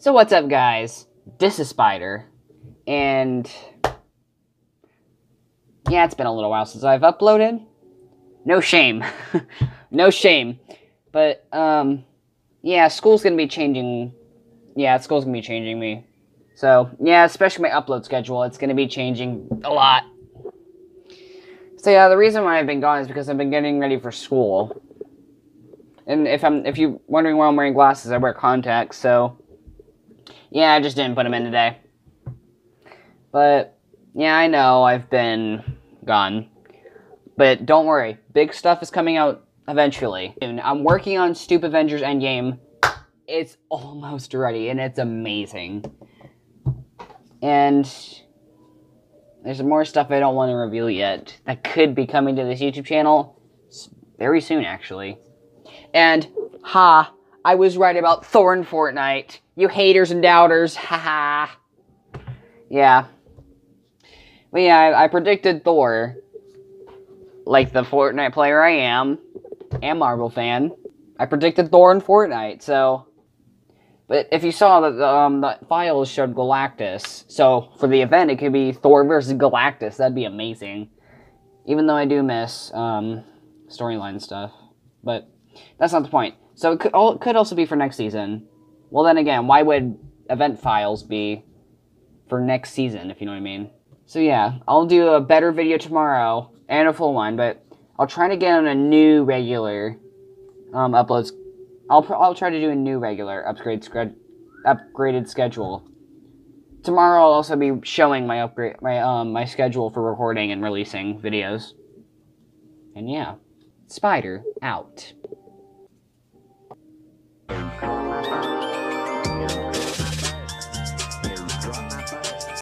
So what's up, guys? This is Spyder, and yeah, it's been a little while since I've uploaded. No shame, no shame, but um, yeah, school's gonna be changing. Yeah, school's gonna be changing me. So yeah, especially my upload schedule, it's gonna be changing a lot. So yeah, the reason why I've been gone is because I've been getting ready for school. And if I'm if you're wondering why I'm wearing glasses, I wear contacts, so yeah, I just didn't put them in today. But yeah, I know I've been gone. But don't worry, big stuff is coming out eventually. I'm working on Stoop Avengers Endgame. It's almost ready and it's amazing. And there's more stuff I don't want to reveal yet that could be coming to this YouTube channel very soon, actually. And, ha, I was right about Thor and Fortnite. You haters and doubters, haha. yeah. But yeah, I, I predicted Thor. Like the Fortnite player I am, and Marvel fan. I predicted Thor and Fortnite, so... But if you saw that um, the files showed Galactus, so for the event it could be Thor versus Galactus. That'd be amazing. Even though I do miss um, storyline stuff, but that's not the point. So it could, it could also be for next season. Well, then again, why would event files be for next season, if you know what I mean? So yeah, I'll do a better video tomorrow, and a full one, but I'll try to get on a new regular um, uploads. I'll, I'll try to do a new regular upgrade upgraded schedule. Tomorrow I'll also be showing my upgrade my um my schedule for recording and releasing videos. And yeah, Spyder out.